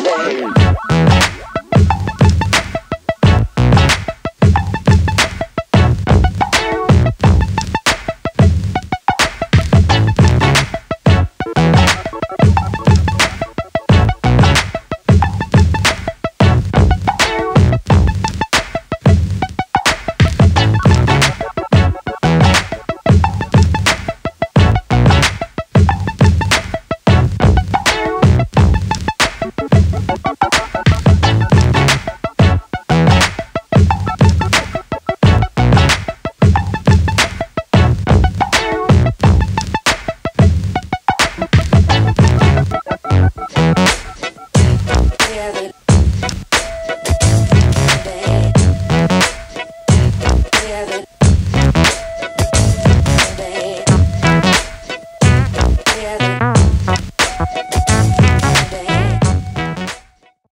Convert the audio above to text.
name.